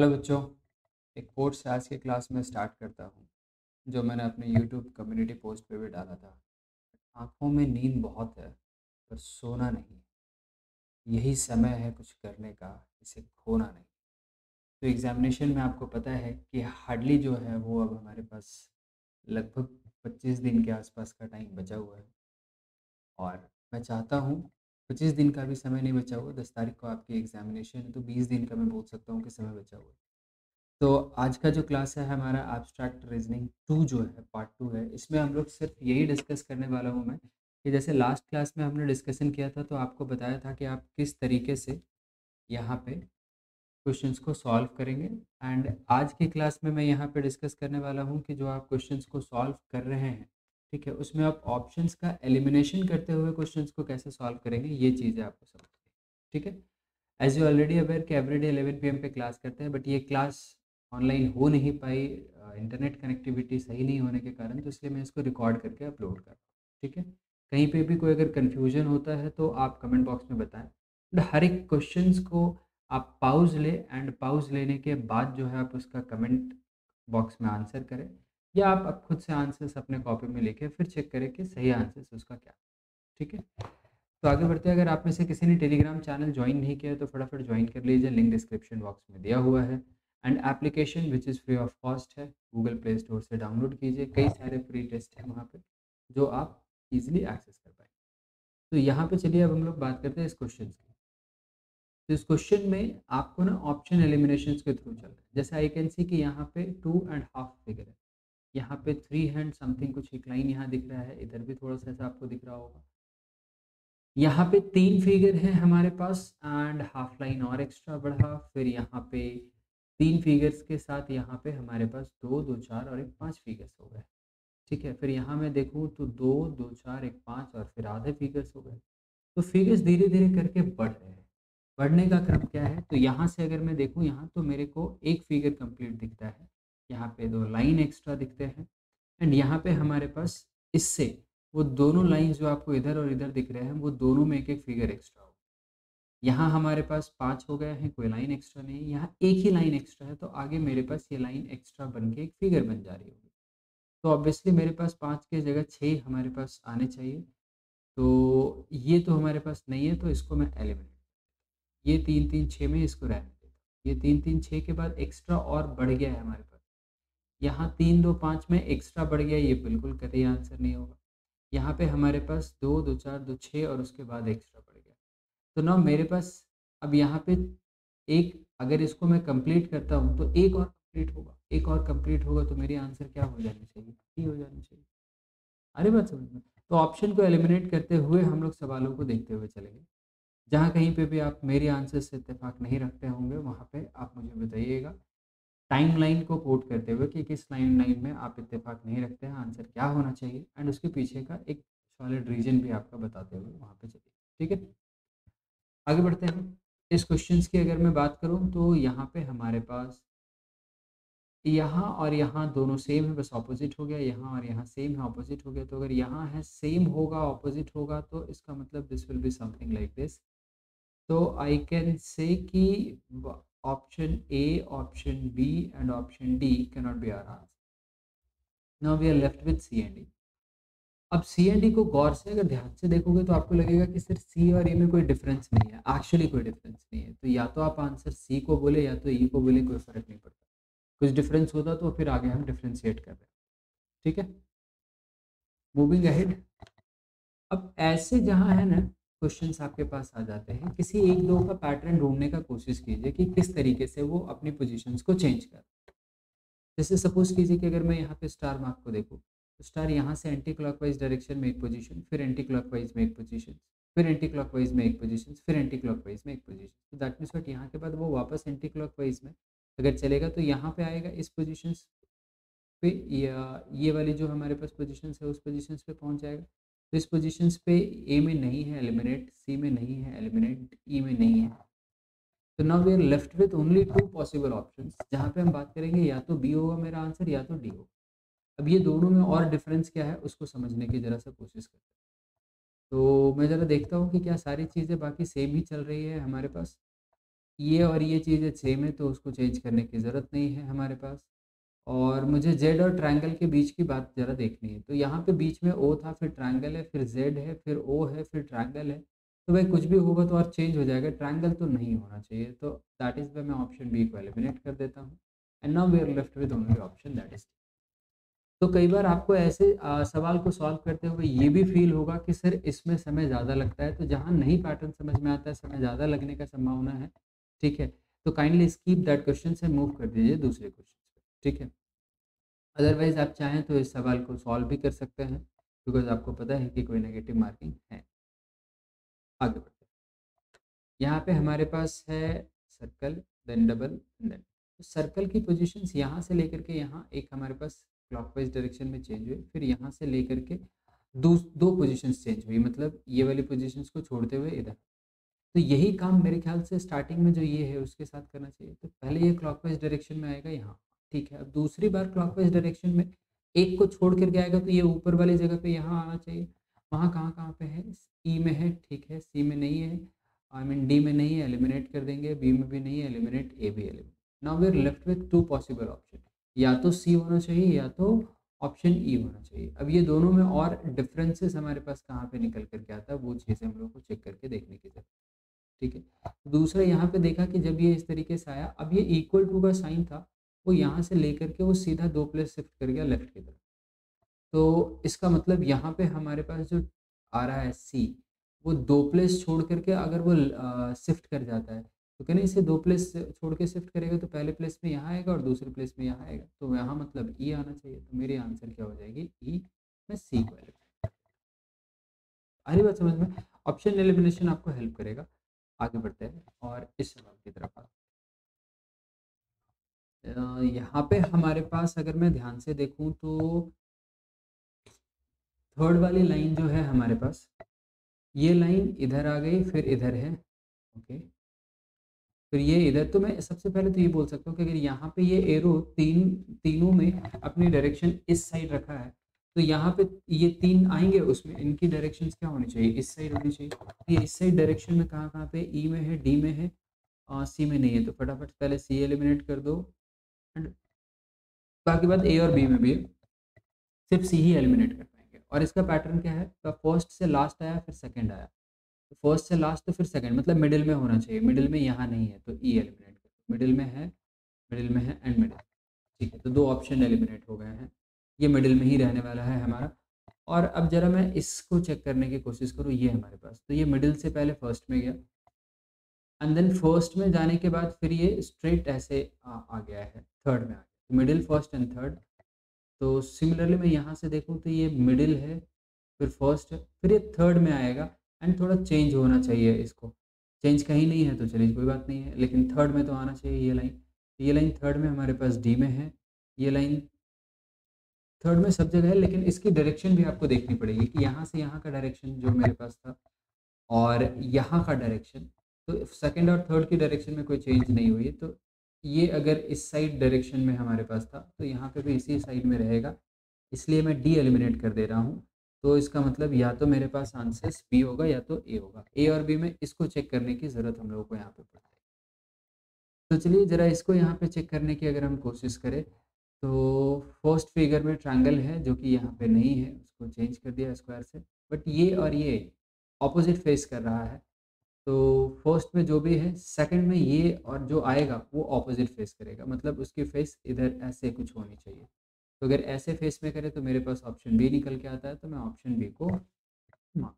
Hello बच्चों, एक course आज के क्लास में स्टार्ट करता हूँ, जो मैंने अपने यूट्यूब कम्युनिटी पोस्ट पे भी डाला था। आँखों में नींद बहुत है, पर सोना नहीं यही समय है कुछ करने का, इसे खोना नहीं। तो एग्ज़ामिनेशन में आपको पता है कि हार्डली जो है वो अब हमारे पास लगभग 25 दिन के आसपास का टाइम बचा हुआ है। और मैं चाहता हूँ पच्चीस दिन का भी समय नहीं बचा हुआ, दस तारीख को आपकी एग्ज़ामिनेशन है तो बीस दिन का मैं बोल सकता हूँ कि समय बचा हुआ है। तो आज का जो क्लास है हमारा एब्स्ट्रैक्ट रीजनिंग टू जो है पार्ट टू है, इसमें हम लोग सिर्फ़ यही डिस्कस करने वाला हूँ मैं कि जैसे लास्ट क्लास में हमने डिस्कशन किया था तो आपको बताया था कि आप किस तरीके से यहाँ पे क्वेश्चंस को सॉल्व करेंगे। एंड आज की क्लास में मैं यहाँ पे डिस्कस करने वाला हूँ कि जो आप क्वेश्चंस को सॉल्व कर रहे हैं ठीक है, उसमें आप ऑप्शंस का एलिमिनेशन करते हुए क्वेश्चंस को कैसे सॉल्व करेंगे, ये चीज़ें आपको समझ ठीक है? एज यू ऑलरेडी अवेयर कि एवरीडे एलेवन पी पे क्लास करते हैं बट ये क्लास ऑनलाइन हो नहीं पाई इंटरनेट कनेक्टिविटी सही नहीं होने के कारण तो इसलिए मैं इसको रिकॉर्ड करके अपलोड कर रहा हूँ, ठीक है? कहीं पे भी कोई अगर कन्फ्यूज़न होता है तो आप कमेंट बॉक्स में बताएँ। हर एक क्वेश्चन को आप पाउज ले एंड पाउज लेने के बाद जो है आप उसका कमेंट बॉक्स में आंसर करें। या आप अब खुद से आंसर्स अपने कॉपी में लिखे फिर चेक करें कि सही आंसर्स उसका क्या ठीक है? तो आगे बढ़ते हैं, अगर आप में से किसी ने टेलीग्राम चैनल ज्वाइन नहीं किया तो फटाफट ज्वाइन कर लीजिए लिंक डिस्क्रिप्शन बॉक्स में दिया हुआ है। And application which is free of cost है गूगल प्ले स्टोर से डाउनलोड कीजिए, कई सारे फ्री टेस्ट हैं वहाँ पर जो आप इजीली एक्सेस कर पाएँगे। तो यहाँ पे चलिए, अब हम लोग बात करते हैं इस क्वेश्चन की। तो इस क्वेश्चन में आपको ना ऑप्शन एलिमिनेशन के थ्रू चल रहा है। जैसे आई कैन सी कि यहाँ पे टू एंड हाफ़ फिगर है। यहाँ पे थ्री हैंड समथिंग कुछ एक लाइन यहाँ दिख रहा है, इधर भी थोड़ा सा ऐसा आपको दिख रहा होगा। यहाँ पे तीन फिगर है हमारे पास एंड हाफ़ लाइन और एक्स्ट्रा बढ़ा, फिर यहाँ पे तीन फिगर्स के साथ यहाँ पे हमारे पास दो दो, चार और एक पाँच फिगर्स हो गए। ठीक है, फिर यहाँ मैं देखूँ तो दो दो, चार, एक पाँच और फिर आधे फिगर्स हो गए। तो फिगर्स धीरे धीरे करके बढ़ रहे हैं। बढ़ने का क्रम क्या है? तो यहाँ से अगर मैं देखूँ, यहाँ तो मेरे को एक फिगर कंप्लीट दिखता है। यहाँ पे दो लाइन एक्स्ट्रा दिखते हैं। एंड यहाँ पे हमारे पास इससे वो दोनों लाइन जो आपको इधर और इधर दिख रहे हैं, वो दोनों में एक एक फिगर एक्स्ट्रा हो। यहाँ हमारे पास पाँच हो गया है, कोई लाइन एक्स्ट्रा नहीं यहाँ एक ही लाइन एक्स्ट्रा है तो आगे मेरे पास ये लाइन एक्स्ट्रा बन के एक फिगर बन जा रही होगी। तो ऑब्वियसली मेरे पास पाँच के जगह छः हमारे पास आने चाहिए। तो ये तो हमारे पास नहीं है तो इसको मैं एलिमिनेट ये तीन तीन छः में इसको रहने देता ये तीन तीन छः के बाद एक्स्ट्रा और बढ़ गया है हमारे पास यहाँ तीन दो पाँच में एक्स्ट्रा बढ़ गया, ये बिल्कुल कतई आंसर नहीं होगा। यहाँ पे हमारे पास दो दो चार, दो छः और उसके बाद एक्स्ट्रा बढ़ गया। तो ना मेरे पास अब यहाँ पे एक, अगर इसको मैं कंप्लीट करता हूँ तो एक और कंप्लीट होगा। एक और कंप्लीट होगा तो मेरी आंसर क्या हो जानी चाहिए? टी हो जानी चाहिए। अरे बात समझ में तो ऑप्शन को एलिमिनेट करते हुए हम लोग सवालों को देखते हुए चलेंगे जहाँ कहीं पे भी आप मेरे आंसर से इत्तेफाक नहीं रखते होंगे, वहाँ पे आप मुझे बताइएगा। टाइम लाइन को कोट करते हुए कि किस लाइन लाइन में आप इत्तेफाक नहीं रखते हैं आंसर क्या होना चाहिए? एंड उसके पीछे का एक सॉलिड रीजन भी आपका बताते हुए वहाँ पे चलिए, ठीक है? आगे बढ़ते हैं। इस क्वेश्चंस की अगर मैं बात करूँ तो यहाँ पे हमारे पास यहाँ और यहाँ दोनों सेम है, बस ऑपोजिट हो गया। यहाँ और यहाँ सेम है ऑपोजिट हो गया। तो अगर यहाँ है सेम होगा ऑपोजिट होगा तो इसका मतलब this will be something like this तो आई कैन से कि option A, option B and option D cannot be our answer. Now we are left with C and D. अब सी एंड डी को गौर से अगर ध्यान से देखोगे तो आपको लगेगा कि सिर्फ़ सी और ए में कोई डिफरेंस नहीं है। एक्चुअली कोई डिफरेंस नहीं है। तो या तो आप आंसर सी को बोले या तो ई को बोले कोई फ़र्क नहीं पड़ता। कुछ डिफरेंस होता तो फिर आगे हम डिफ्रेंशिएट कर रहे हैं। ठीक है? मूविंग अहेड अब ऐसे जहाँ है ना क्वेश्चंस आपके पास आ जाते हैं। किसी एक दो का पैटर्न ढूँढने का कोशिश कीजिए कि किस तरीके से वो अपनी पोजीशंस को चेंज कर जैसे सपोज़ कीजिए कि अगर मैं यहाँ पे स्टार मार्क को देखूँ तो स्टार यहाँ से एंटी क्लॉकवाइज डायरेक्शन में एक पोजीशन फिर एंटी क्लॉकवाइज में एक पोजीशन फिर एंटी क्लॉकवाइज में एक पोजीशन फिर एंटी क्लॉकवाइज में एक पोजीशन तो दैट मीन्स वट यहाँ के बाद वो वापस एंटी क्लॉकवाइज में अगर चलेगा तो यहाँ पे आएगा इस पोजीशन पे या ये वाली जो हमारे पास पोजीशन है, उस पोजीशन पे पहुँच जाएगा। तो इस पोजीशंस पे ए में नहीं है एलिमिनेट सी में नहीं है एलिमिनेट ई e में नहीं है। तो now we are left with only two possible option जहाँ पे हम बात करेंगे या तो बी होगा मेरा आंसर या तो डी होगा। अब ये दोनों में और डिफरेंस क्या है, उसको समझने की ज़रा सा कोशिश करते हैं। तो मैं ज़रा देखता हूँ कि क्या सारी चीज़ें बाकी सेम ही चल रही है हमारे पास। ये और ये चीज़ें सेम है तो उसको चेंज करने की ज़रूरत नहीं है हमारे पास। और मुझे जेड और ट्रायंगल के बीच की बात ज़रा देखनी है। तो यहाँ पे बीच में ओ था फिर ट्रायंगल है फिर जेड है फिर ओ है फिर ट्रायंगल है। तो भाई कुछ भी होगा तो और चेंज हो जाएगा। ट्रायंगल तो नहीं होना चाहिए। तो दैट इज़ वाई मैं ऑप्शन बी को एलिमिनेट कर देता हूँ। And now we are left with only option that is तो कई बार आपको ऐसे आ, सवाल को सॉल्व करते हुए ये भी फील होगा कि सर इसमें समय ज़्यादा लगता है। तो जहाँ नहीं पैटर्न समझ में आता है समय ज़्यादा लगने का संभावना है। ठीक है? तो काइंडली स्कीप दैट क्वेश्चन से मूव कर दीजिए दूसरे क्वेश्चन ठीक है? अदरवाइज़ आप चाहें तो इस सवाल को सॉल्व भी कर सकते हैं बिकॉज़ आपको पता है कि कोई नेगेटिव मार्किंग है। आगे बढ़ते हैं। यहाँ पे हमारे पास है सर्कल देन डबल देन तो सर्कल की पोजीशंस यहाँ से लेकर के यहाँ, एक हमारे पास क्लॉकवाइज डायरेक्शन में चेंज हुई, फिर यहाँ से लेकर के दो दो पोजीशंस चेंज हुई मतलब ये वाली पोजीशंस को छोड़ते हुए इधर। तो यही काम मेरे ख्याल से स्टार्टिंग में जो ये है, उसके साथ करना चाहिए। तो पहले ये क्लॉकवाइज डायरेक्शन में आएगा यहाँ। ठीक है, अब दूसरी बार क्लॉकवाइज डायरेक्शन में एक को छोड़ करके आएगा तो ये ऊपर वाली जगह पे यहाँ आना चाहिए। वहाँ कहाँ कहाँ पे है? ई में है, ठीक है सी में नहीं है आई मीन डी में नहीं है एलिमिनेट कर देंगे बी में भी नहीं है एलिमिनेट ए भी eliminate now we are left with two possible option या तो सी होना चाहिए या तो ऑप्शन ई e होना चाहिए। अब ये दोनों में और डिफरेंसेस हमारे पास कहाँ पे निकल करके आता है, वो चीज़ें हम लोग को चेक करके देखने की ज़रूरत ठीक है? दूसरा यहाँ पे देखा कि जब ये इस तरीके से आया, अब ये इक्वल टू का साइन था वो यहाँ से लेकर के वो सीधा दो प्लेस शिफ्ट कर गया लेफ़्ट की तरफ़। तो इसका मतलब यहाँ पे हमारे पास जो आ रहा है सी वो दो प्लेस छोड़ करके अगर वो शिफ्ट कर जाता है तो कहना इसे दो प्लेस छोड़ के शिफ्ट करेगा तो पहले प्लेस में यहाँ आएगा और दूसरे प्लेस में यहाँ आएगा। तो यहाँ मतलब ई e आना चाहिए तो मेरे आंसर क्या हो जाएगी? ई e में सी को आ रही बात समझ में? ऑप्शन एलिमिनेशन आपको हेल्प करेगा। आगे बढ़ते हैं और इस सवाल की तरफ़ आते यहाँ पे हमारे पास अगर मैं ध्यान से देखूँ तो थर्ड वाली लाइन जो है हमारे पास, ये लाइन इधर आ गई, फिर इधर है, ओके। फिर ये इधर तो मैं सबसे पहले तो ये बोल सकता हूँ कि अगर यहाँ पे ये एरो तीन, तीनों में अपनी डायरेक्शन इस साइड रखा है तो यहाँ पे ये तीन आएँगे उसमें, इनकी डायरेक्शन क्या होनी चाहिए? इस साइड होनी चाहिए। तो ये इस साइड डायरेक्शन में कहाँ कहाँ पे ई e में है डी में है, और सी में नहीं है तो फटाफट पहले सी एलिमिनेट कर दो। बाकी बात ए और बी में भी। सिर्फ़ सी ही एलिमिनेट कर पाएँगे। और इसका पैटर्न क्या है? तो फ़र्स्ट से लास्ट आया फिर सेकंड आया। तो फ़र्स्ट से लास्ट तो फिर सेकंड मतलब मिडिल में होना चाहिए। मिडिल में यहाँ नहीं है तो ई e एलिमिनेट कर मिडिल में है मिडिल में है एंड मिडिल ठीक है तो दो ऑप्शन एलिमिनेट हो गए हैं। ये मिडिल में ही रहने वाला है हमारा। और अब ज़रा मैं इसको चेक करने की कोशिश करूँ। ये हमारे पास। तो ये मिडिल से पहले फ़र्स्ट में गया। एंड देन फ़र्स्ट में जाने के बाद फिर ये स्ट्रेट ऐसे आ, आ गया है। थर्ड में आ गया। मिडिल फ़र्स्ट एंड थर्ड तो सिमिलरली मैं यहाँ से देखूँ तो ये मिडिल है, फिर फ़र्स्ट है, फिर ये थर्ड में आएगा। एंड थोड़ा चेंज होना चाहिए इसको। चेंज कहीं नहीं है तो चलिए, कोई बात नहीं है। लेकिन थर्ड में तो आना चाहिए ये लाइन ये लाइन थर्ड में हमारे पास डी में है। ये लाइन थर्ड में सब जगह है, लेकिन इसकी डायरेक्शन भी आपको देखनी पड़ेगी कि यहाँ से यहाँ का डायरेक्शन जो मेरे पास था और यहाँ का डायरेक्शन तो सेकेंड और थर्ड की डायरेक्शन में कोई चेंज नहीं हुई है तो ये अगर इस साइड डायरेक्शन में हमारे पास था तो यहाँ पे भी इसी साइड में रहेगा। इसलिए मैं डी एलिमिनेट कर दे रहा हूँ। तो इसका मतलब या तो मेरे पास आंसर बी होगा या तो ए होगा। ए और बी में इसको चेक करने की ज़रूरत हम लोगों को यहाँ पे पड़ती है। तो चलिए ज़रा इसको यहाँ पे चेक करने की अगर हम कोशिश करें तो फ़र्स्ट फिगर में ट्रायंगल है जो कि यहाँ पे नहीं है, उसको चेंज कर दिया स्क्वायर से। बट ये और ये ऑपोजिट फेस कर रहा है। तो फ़र्स्ट में जो भी है सेकंड में ये और जो आएगा, वो ऑपोजिट फेस करेगा। मतलब उसकी फेस इधर ऐसे कुछ होनी चाहिए। तो अगर ऐसे फेस में करे तो मेरे पास ऑप्शन बी निकल के आता है तो मैं ऑप्शन बी को मार्क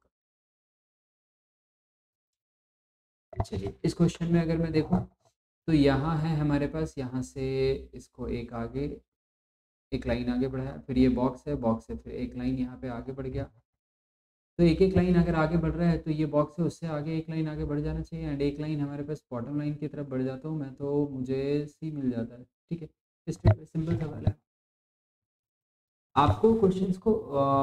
चलिए, इस क्वेश्चन में अगर मैं देखूँ तो यहाँ है हमारे पास, यहाँ से इसको एक आगे, एक लाइन आगे बढ़ाया, फिर ये बॉक्स है बॉक्स से फिर एक लाइन यहाँ पे आगे बढ़ गया। तो एक एक लाइन अगर आगे बढ़ रहा है तो ये बॉक्स है, उससे आगे एक लाइन आगे बढ़ जाना चाहिए एंड एक लाइन हमारे पास बॉटम लाइन की तरफ़ बढ़ जाता हूँ मैं तो मुझे सी मिल जाता है, ठीक है? इस सिंपल सवाल है? आपको क्वेश्चंस को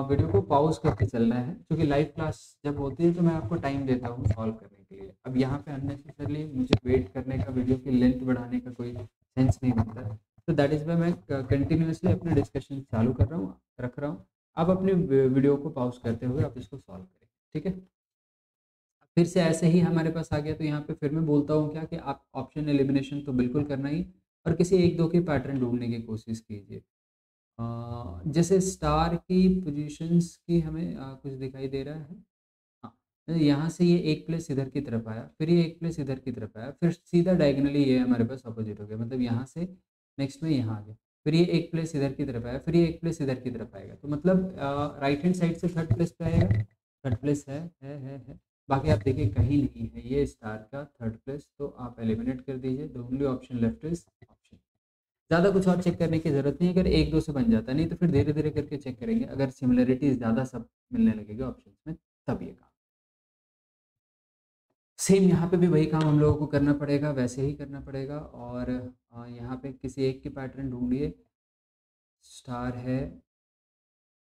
वीडियो को पॉज करके चलना है, क्योंकि लाइव क्लास जब होती है तो मैं आपको टाइम देता हूँ सॉल्व करने के लिए। अब यहाँ पे अननेसेसरली मुझे वेट करने का वीडियो की लेंथ बढ़ाने का कोई सेंस नहीं बनता। तो दैट इज़ वाई मैं कंटिन्यूसली अपने डिस्कशन चालू कर रहा हूँ, रख रहा हूँ। आप अपने वीडियो को पॉज करते हुए आप इसको सॉल्व करें ठीक है? फिर से ऐसे ही हमारे पास आ गया तो यहाँ पे फिर मैं बोलता हूँ क्या कि आप ऑप्शन एलिमिनेशन तो बिल्कुल करना ही और किसी एक दो के पैटर्न ढूँढने की कोशिश कीजिए। जैसे स्टार की पोजीशंस की हमें आ, कुछ दिखाई दे रहा है। हाँ यहाँ से ये एक प्लेस इधर की तरफ़ आया फिर ये एक प्लेस इधर की तरफ़ आया फिर सीधा डायगनली ये हमारे पास अपोजिट हो गया मतलब यहाँ से नेक्स्ट में यहाँ आ गया। फिर ये एक प्लेस इधर की तरफ़ आया फिर ये एक प्लेस इधर की तरफ़ आएगा। तो मतलब राइट हैंड साइड से थर्ड प्लेस पे आएगा थर्ड प्लेस है है है है। बाकी आप देखिए कहीं नहीं है ये स्टार का थर्ड प्लेस तो आप एलिमिनेट कर दीजिए। The only option left is option ज़्यादा कुछ और चेक करने की ज़रूरत नहीं अगर एक, दो से बन जाता नहीं तो फिर धीरे धीरे करके चेक करेंगे। अगर सिमिलरिटीज ज़्यादा सब मिलने लगेगी ऑप्शन में, तब ये काम। सेम यहाँ पे भी वही काम हम लोगों को करना पड़ेगा, वैसे ही करना पड़ेगा और यहाँ पे किसी एक के पैटर्न ढूंढिए। स्टार है,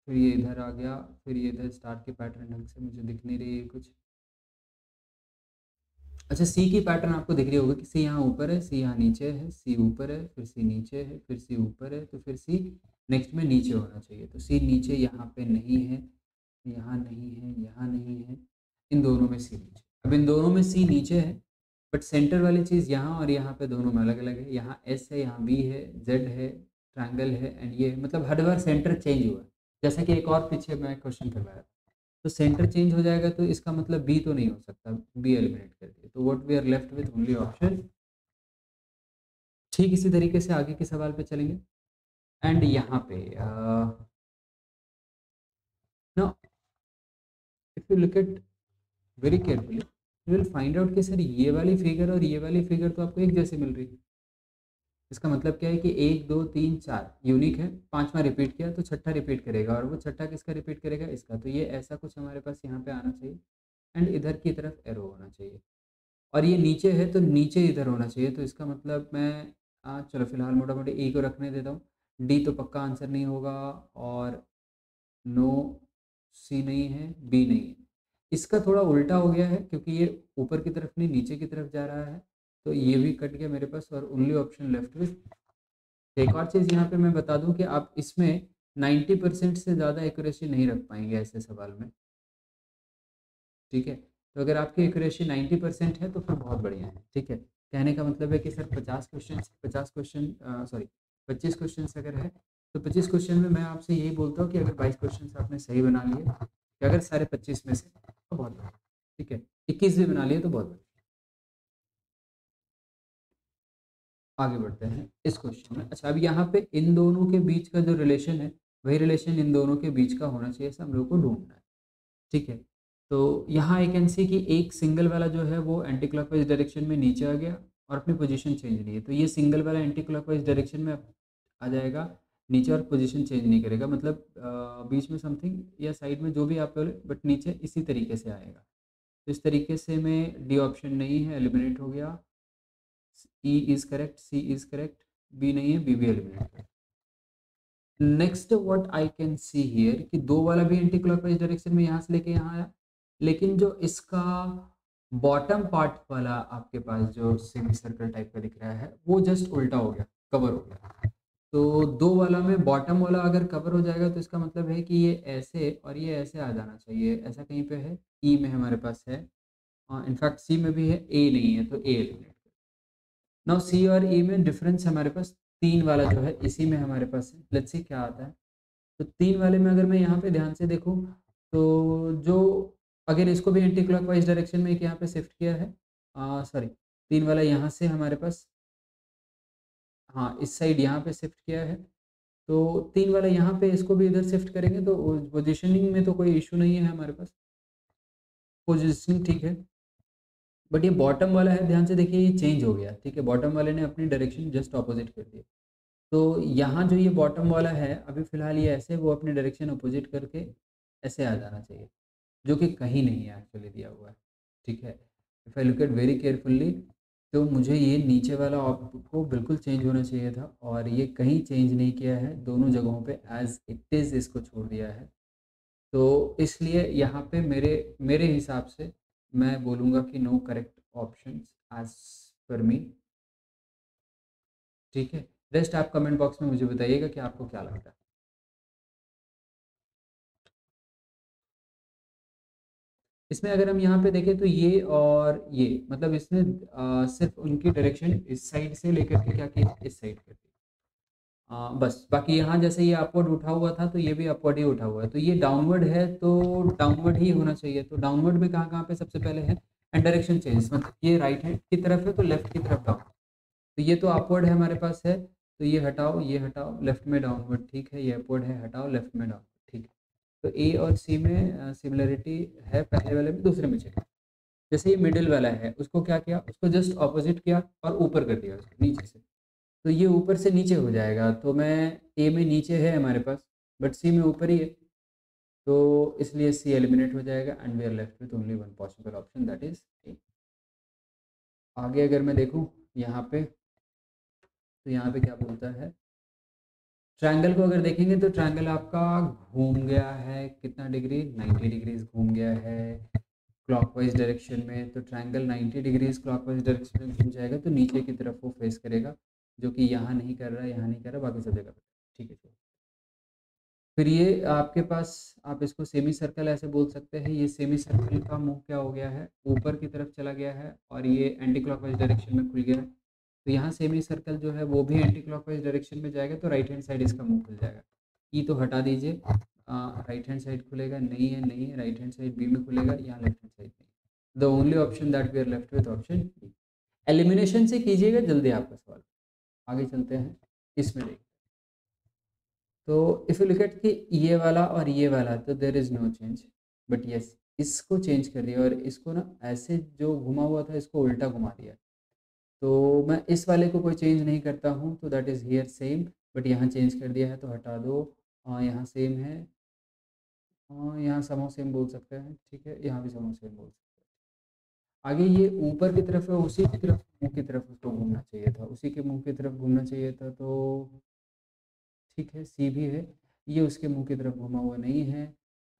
फिर ये इधर आ गया, फिर ये इधर स्टार के पैटर्न ढंग से मुझे दिख नहीं रही है कुछ। अच्छा सी की पैटर्न आपको दिख रही होगी कि सी यहाँ ऊपर है सी यहाँ नीचे है सी ऊपर है, फिर सी नीचे है, फिर सी ऊपर है तो फिर सी नेक्स्ट में नीचे होना चाहिए। तो सी नीचे यहाँ पे नहीं है, यहाँ नहीं है, यहाँ नहीं है, इन दोनों में सी नीचे। अब इन दोनों में सी नीचे है बट सेंटर वाली चीज़ यहाँ और यहाँ पे दोनों में अलग अलग है। यहाँ एस है, यहाँ बी है जेड है ट्रायंगल है एंड ये मतलब हर बार सेंटर चेंज हुआ जैसा कि एक और पीछे मैं क्वेश्चन करवाया था। तो सेंटर चेंज हो जाएगा तो इसका मतलब बी तो नहीं हो सकता। बी एलिमिनेट कर दिया। तो what we are left with only option ठीक इसी तरीके से आगे के सवाल पे चलेंगे। एंड यहाँ पे no if you look at very carefully you will find out कि सर ये वाली फिगर और ये वाली फिगर तो आपको एक जैसे मिल रही। है इसका मतलब क्या है कि एक दो तीन चार यूनिक है पांचवा रिपीट किया तो छठा रिपीट करेगा और वो छठा किसका रिपीट करेगा? इसका। तो ये ऐसा कुछ हमारे पास यहाँ पे आना चाहिए एंड इधर की तरफ़ एरो होना चाहिए। और ये नीचे है तो नीचे इधर होना चाहिए। तो इसका मतलब मैं आ, चलो फ़िलहाल मोटा मोटी ए को रखने देता हूँ। डी तो पक्का आंसर नहीं होगा और नो सी नहीं है बी नहीं है। इसका थोड़ा उल्टा हो गया है, क्योंकि ये ऊपर की तरफ़ नहीं, नीचे की तरफ़ जा रहा है तो ये भी कट गया मेरे पास और ओनली ऑप्शन लेफ़्ट विथ एक और चीज़ यहाँ पे मैं बता दूँ कि आप इसमें 90 परसेंट से ज़्यादा एक्यूरेसी नहीं रख पाएँगे ऐसे सवाल में। ठीक है? तो अगर आपकी एक्यूरेसी 90 परसेंट है तो फिर बहुत बढ़िया है, ठीक है? कहने का मतलब है कि sir 50 question 50 question sorry 25 question अगर है तो 25 क्वेश्चन में मैं आपसे यही बोलता हूँ कि अगर 22 क्वेश्चन आपने सही बना लिए अगर सारे 25 में से तो बहुत बढ़िया। ठीक है? 21 भी बना लिए तो बहुत बढ़िया। आगे बढ़ते हैं इस क्वेश्चन में। अच्छा अब यहाँ पे इन दोनों के बीच का जो रिलेशन है, वही रिलेशन इन दोनों के बीच का होना चाहिए हम लोग को ढूंढना है। ठीक है? तो यहाँ आई कैन सी कि एक सिंगल वाला जो है वो एंटी क्लॉकवाइज डायरेक्शन में नीचे आ गया और अपनी पोजीशन चेंज नहीं है तो ये सिंगल वाला एंटी क्लॉकवाइज डायरेक्शन में आ जाएगा। नीचे और पोजीशन चेंज नहीं करेगा। मतलब बीच में समथिंग या साइड में जो भी आप बोले बट नीचे इसी तरीके से आएगा। तो इस तरीके से में डी ऑप्शन नहीं है एलिमिनेट हो गया। E is correct C is correct B नहीं है बी भी eliminate next what I can see here कि दो वाला भी एंटी क्लॉकवाइज डायरेक्शन में यहाँ से लेके यहाँ आया। लेकिन जो इसका बॉटम पार्ट वाला आपके पास जो सेमी सर्कल टाइप का दिख रहा है, वो जस्ट उल्टा हो गया कवर हो गया। तो दो वाला में बॉटम वाला अगर कवर हो जाएगा तो इसका मतलब है कि ये ऐसे और ये ऐसे आ जाना चाहिए। ऐसा कहीं पे है? ई e में हमारे पास है। इनफैक्ट सी में भी है ए नहीं है तो ए एलिमिनेट सी और ई e में डिफरेंस हमारे पास तीन वाला जो है, इसी में हमारे पास है। लेट्स सी क्या आता है। तो तीन वाले में अगर मैं यहाँ पे ध्यान से देखूँ तो जो अगर इसको भी एंटी क्लॉकवाइज डायरेक्शन में एक यहाँ पे शिफ्ट किया है सॉरी तीन वाला यहाँ से हमारे पास हाँ इस साइड यहाँ पे शिफ्ट किया है। तो तीन वाला यहाँ पे इसको भी इधर शिफ्ट करेंगे तो पोजिशनिंग में तो कोई इशू नहीं है हमारे पास। पोजिशनिंग ठीक है। बट ये बॉटम वाला है, ध्यान से देखिए ये चेंज हो गया, ठीक है? बॉटम वाले ने अपनी डायरेक्शन जस्ट अपोजिट कर दिया। तो यहाँ जो ये बॉटम वाला है, अभी फ़िलहाल ये ऐसे, वो अपनी डायरेक्शन अपोजिट करके ऐसे आ जाना चाहिए, जो कि कहीं नहीं है एक्चुअली दिया हुआ है ठीक है? If I look at very carefully तो मुझे ये नीचे वाला को बिल्कुल चेंज होना चाहिए था और ये कहीं चेंज नहीं किया है, दोनों जगहों पे एज इट इज़ इसको छोड़ दिया है। तो इसलिए यहाँ पे मेरे मेरे हिसाब से मैं बोलूँगा कि no correct option as per मी ठीक है? रेस्ट आप कमेंट बॉक्स में मुझे बताइएगा कि आपको क्या लगता है। इसमें अगर हम यहाँ पे देखें तो ये और ये मतलब इसने सिर्फ़ उनकी डायरेक्शन इस साइड से लेकर के क्या किया इस साइड कर दी आ, बस बाकी यहाँ जैसे ये अपवर्ड उठा हुआ था तो ये भी अपवर्ड ही उठा हुआ है। तो ये डाउनवर्ड है तो डाउनवर्ड ही होना चाहिए। तो डाउनवर्ड में कहाँ कहाँ पे सबसे पहले है? एंड डायरेक्शन चेंज मतलब ये राइट हैंड की तरफ़ है तो लेफ़्ट की तरफ़ डाउन तो ये तो अपवर्ड है हमारे पास है तो ये हटाओ ये हटाओ लेफ़्ट में डाउनवर्ड ठीक है? ये अपवर्ड है हटाओ लेफ़्ट में डाउन तो ए और सी में सिमिलरिटी है पहले वाले में, दूसरे में चेक। जैसे ये मिडिल वाला है, उसको क्या किया? उसको जस्ट ऑपोजिट किया और ऊपर कर दिया उसको, नीचे से। तो ये ऊपर से नीचे हो जाएगा। तो मैं ए में नीचे है हमारे पास बट सी में ऊपर ही है। तो इसलिए सी एलिमिनेट हो जाएगा and we are left with only one possible option that is A आगे अगर मैं देखूँ, यहाँ पे तो यहाँ पे क्या बोलता है? ट्रायंगल को अगर देखेंगे तो ट्रायंगल आपका घूम गया है, कितना डिग्री? 90 डिग्रीज घूम गया है क्लॉकवाइज डायरेक्शन में तो ट्रायंगल 90 डिग्रीज क्लॉकवाइज डायरेक्शन में घूम जाएगा तो नीचे की तरफ़ वो फेस करेगा, जो कि यहाँ नहीं कर रहा है यहाँ नहीं कर रहा, बाकी सब जगह पर ठीक है फिर ये आपके पास, आप इसको सेमी सर्कल ऐसे बोल सकते हैं, ये सेमी सर्कल का मुँह क्या हो गया है? ऊपर की तरफ़ चला गया है और ये एंटी क्लॉकवाइज डायरेक्शन में खुल गया है। तो यहाँ सेमी सर्कल जो है, वो भी एंटी क्लॉकवाइज डायरेक्शन में जाएगा तो राइट हैंड साइड इसका मुँह खुल जाएगा। ई तो हटा दीजिए। राइट हैंड साइड खुलेगा, नहीं है नहीं है राइट हैंड साइड बी में खुलेगा, यहाँ लेफ़्ट हैंड साइड नहीं the only option that we are left with option elimination से कीजिएगा, जल्दी आपका सवाल। आगे चलते हैं, इसमें देखिए तो इफ़ यू लुक एट कि ये वाला और ये वाला तो there is no change but yes इसको चेंज कर दिया और इसको ना ऐसे जो घुमा हुआ था, इसको उल्टा घुमा दिया। तो मैं इस वाले को कोई चेंज नहीं करता हूँ तो that is here same but यहाँ चेंज कर दिया है तो हटा दो। यहाँ सेम है। यहाँ समो सेम बोल सकते हैं, ठीक है? यहाँ भी समो सेम बोल सकते हैं। आगे ये ऊपर की तरफ़ है, उसी की तरफ़ मुँह की तरफ़ उसको घूमना चाहिए था। उसी के मुँह की तरफ़ घूमना चाहिए था तो ठीक है सी भी है। ये उसके मुँह की तरफ़ घुमा हुआ नहीं है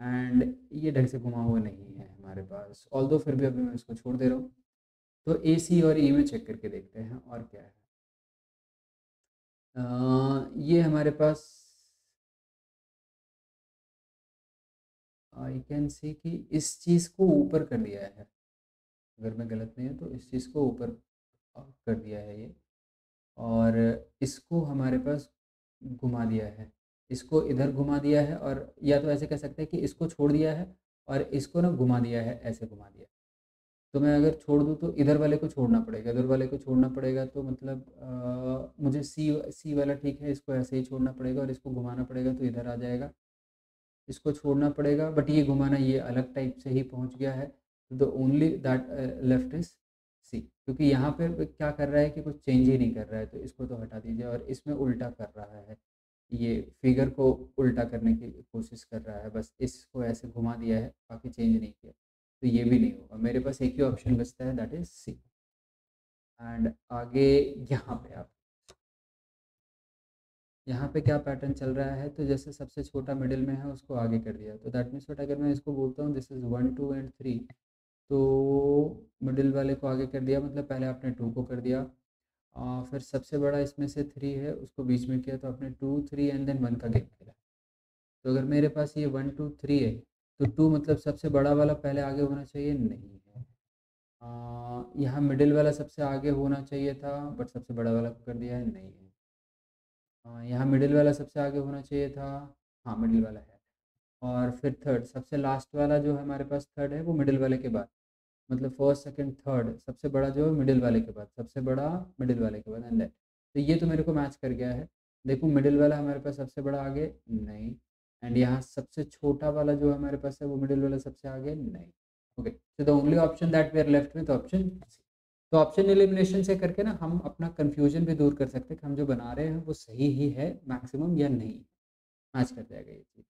एंड ये ढंग से घुमा हुआ नहीं है हमारे पास। ऑल फिर भी अभी मैं इसको छोड़ दे रहा हूँ। तो ए सी और ई में चेक करके देखते हैं और क्या है। आ, ये हमारे पास आई कैन सी कि इस चीज़ को ऊपर कर दिया है। अगर मैं गलत नहीं हूँ तो इस चीज़ को ऊपर कर दिया है ये। और इसको हमारे पास घुमा दिया है। इसको इधर घुमा दिया है और या तो ऐसे कह सकते हैं कि इसको छोड़ दिया है और इसको ना घुमा दिया है ऐसे घुमा दिया तो मैं अगर छोड़ दूँ तो इधर वाले को छोड़ना पड़ेगा। इधर वाले को छोड़ना पड़ेगा तो मतलब आ, मुझे सी सी वाला ठीक है इसको ऐसे ही छोड़ना पड़ेगा और इसको घुमाना पड़ेगा तो इधर आ जाएगा। इसको छोड़ना पड़ेगा बट ये घुमाना ये अलग टाइप से ही पहुँच गया है। The only that left is C क्योंकि यहाँ पे क्या कर रहा है कि कुछ चेंज ही नहीं कर रहा है तो इसको तो हटा दीजिए और इसमें उल्टा कर रहा है। ये फिगर को उल्टा करने की कोशिश कर रहा है बस इसको ऐसे घुमा दिया है बाकी चेंज नहीं किया। तो ये भी नहीं होगा। मेरे पास एक ही ऑप्शन बचता है दैट इज़ सी एंड आगे यहाँ पे आप। यहाँ पे क्या पैटर्न चल रहा है? तो जैसे सबसे छोटा मिडिल में है उसको आगे कर दिया। तो दैट मीन्स बट अगर मैं इसको बोलता हूँ this is one two and three तो मिडिल वाले को आगे कर दिया मतलब पहले आपने टू को कर दिया। आ, फिर सबसे बड़ा इसमें से थ्री है उसको बीच में किया तो आपने two three and then one का गेम खेला तो अगर मेरे पास ये वन टू थ्री है तो टू मतलब सबसे बड़ा वाला पहले आगे होना चाहिए? नहीं है। यहाँ मिडिल वाला सबसे आगे होना चाहिए था बट सबसे बड़ा वाला कर दिया है? नहीं है। यहाँ मिडिल वाला सबसे आगे होना चाहिए था। हाँ मिडिल वाला है। और फिर थर्ड सबसे लास्ट वाला जो है हमारे पास थर्ड है, वो मिडिल वाले के बाद। मतलब फ़र्स्ट सेकंड थर्ड सबसे बड़ा जो है मिडिल वाले के बाद। सबसे बड़ा मिडिल वाले के बाद एंड तो ये तो मेरे को मैच कर गया है। देखो मिडिल वाला हमारे पास सबसे बड़ा आगे? नहीं। एंड यहाँ सबसे छोटा वाला जो हमारे पास है, वो मिडिल वाला सबसे आगे नहीं। Okay so the only option that we are left with option तो ऑप्शन एलिमिनेशन से करके ना, हम अपना कन्फ्यूज़न भी दूर कर सकते हैं कि हम जो बना रहे हैं, वो सही ही है मैक्सिमम या नहीं। मैच कर जाएगा ये चीज़।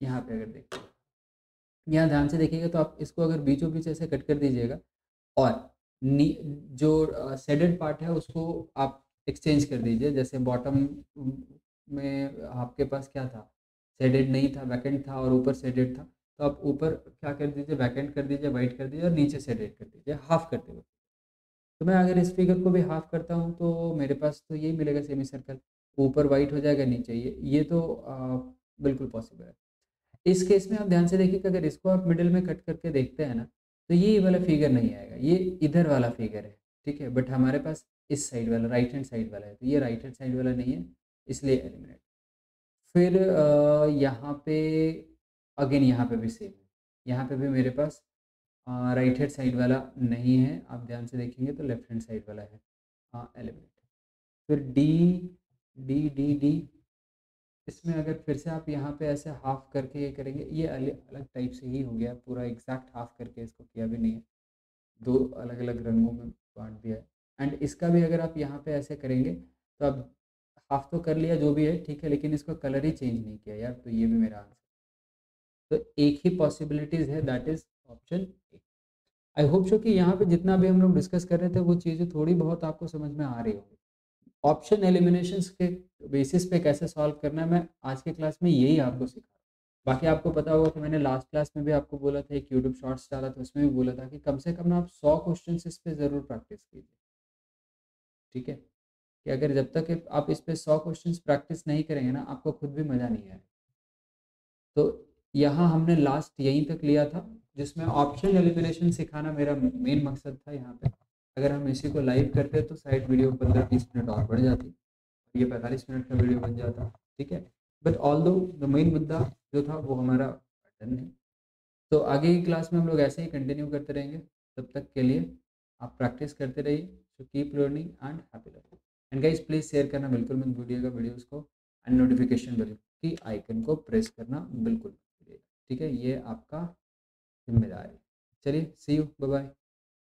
यहाँ पे अगर देखिए। यहाँ ध्यान से देखिएगा तो आप इसको अगर बीचों बीच ऐसे कट कर दीजिएगा और जो सेडेड पार्ट है, उसको आप एक्सचेंज कर दीजिए। जैसे बॉटम में आपके पास क्या था? सेडेड नहीं था वैकेंट था और ऊपर सेडेड था तो आप ऊपर क्या कर दीजिए वैकेंट कर दीजिए वाइट कर दीजिए और नीचे सेडेड कर दीजिए हाफ़ करते हुए तो मैं अगर इस फिगर को भी हाफ़ करता हूँ तो मेरे पास तो यही मिलेगा सेमी सर्कल ऊपर वाइट हो जाएगा नीचे ये ये तो आ, बिल्कुल पॉसिबल है। इस केस में आप ध्यान से देखिए कि अगर इसको आप मिडिल में कट करके देखते हैं ना तो ये वाला फिगर नहीं आएगा ये इधर वाला फिगर है ठीक है? बट हमारे पास इस साइड वाला राइट हैंड साइड वाला है तो ये राइट हैंड साइड वाला नहीं है इसलिए एलिमिनेट फिर यहाँ पे, अगेन यहाँ पे भी सेम है। यहाँ पे भी मेरे पास राइट हैंड साइड वाला नहीं है। आप ध्यान से देखेंगे तो लेफ़्ट हैंड साइड वाला है। एलिमिनेट फिर डी डी डी डी इसमें अगर फिर से आप यहाँ पे ऐसे हाफ़ करके ये करेंगे, ये अलग टाइप से ही हो गया। पूरा एग्जैक्ट हाफ़ करके इसको किया भी नहीं है। दो अलग अलग रंगों में बांट दिया है। एंड इसका भी अगर आप यहाँ पे ऐसे करेंगे तो अब हाफ़ तो कर लिया जो भी है, ठीक है, लेकिन इसका कलर ही चेंज नहीं किया यार तो ये भी मेरा आंसर तो एक ही पॉसिबिलिटीज़ है that is option A I hope so कि यहाँ पे जितना भी हम लोग डिस्कस कर रहे थे, वो चीज़ें थोड़ी बहुत आपको समझ में आ रही होगी। ऑप्शन एलिमिनेशन के बेसिस पे कैसे सॉल्व करना है, मैं आज के क्लास में यही आपको सिखा बाकी आपको पता होगा कि मैंने लास्ट क्लास में भी आपको बोला था, एक यूट्यूब शॉर्ट्स डाला था, उसमें भी बोला था कि कम से कम आप सौ क्वेश्चन इस पर ज़रूर प्रैक्टिस कीजिए। ठीक है? कि अगर जब तक आप इस पर सौ क्वेश्चन प्रैक्टिस नहीं करेंगे ना, आपको खुद भी मज़ा नहीं आएगा। तो यहाँ हमने लास्ट यहीं तक लिया था, जिसमें ऑप्शन एलिमिनेशन सिखाना मेरा मेन मकसद था यहाँ पे। अगर हम इसी को लाइव करते तो साइड वीडियो पंद्रह बीस मिनट और बढ़ जाती ये पैंतालीस मिनट का वीडियो बन जाता, ठीक है? But although the main मुद्दा जो था वो हमारा डन है। तो आगे की क्लास में हम लोग ऐसे ही कंटिन्यू करते रहेंगे, तब तक के लिए आप प्रैक्टिस करते रहिए so keep learning and happy learning and guys please share करना बिल्कुल मत भूलिएगा वीडियोस को एंड नोटिफिकेशन बेल की आइकन को प्रेस करना बिल्कुल भूलिएगा। ठीक है? ये आपका ज़िम्मेदारी चलिए सी यू बाय